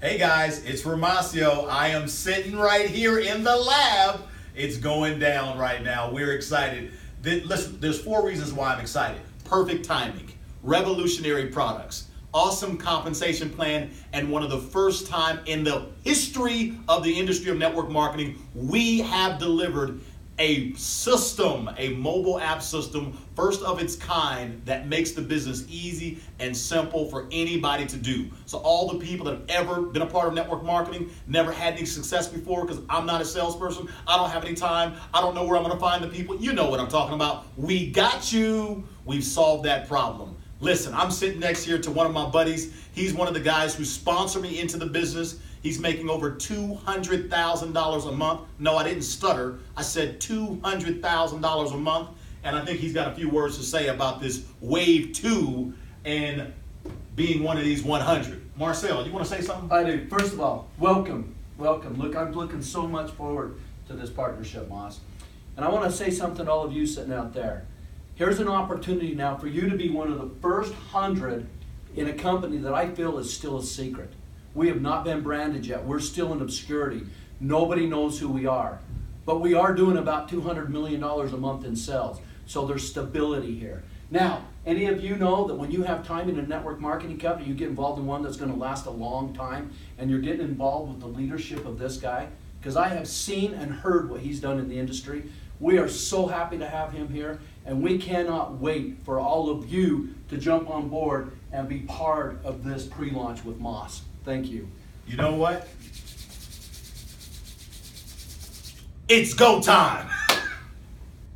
Hey guys, it's Romacio. I am sitting right here in the lab. It's going down right now. We're excited. Listen, there's four reasons why I'm excited. Perfect timing, revolutionary products, awesome compensation plan, and one of the first time in the history of the industry of network marketing, we have delivered a system, a mobile app system, first of its kind, that makes the business easy and simple for anybody to do. So, all the people that have ever been a part of network marketing, never had any success before, because I'm not a salesperson, I don't have any time, I don't know where I'm gonna find the people. You know what I'm talking about. We got you. We've solved that problem. Listen, I'm sitting next here to one of my buddies. He's one of the guys who sponsored me into the business. He's making over $200,000 a month. No, I didn't stutter. I said $200,000 a month. And I think he's got a few words to say about this wave two and being one of these 100. Marcel, you want to say something? I do. First of all, welcome, welcome. Look, I'm looking so much forward to this partnership, Moss. And I want to say something to all of you sitting out there. Here's an opportunity now for you to be one of the first hundred in a company that I feel is still a secret. We have not been branded yet. We're still in obscurity. Nobody knows who we are. But we are doing about $200 million a month in sales. So there's stability here. Now, any of you know that when you have time in a network marketing company, you get involved in one that's going to last a long time, and you're getting involved with the leadership of this guy? Because I have seen and heard what he's done in the industry. We are so happy to have him here, and we cannot wait for all of you to jump on board and be part of this pre launch with Moss. Thank you. You know what? It's go time.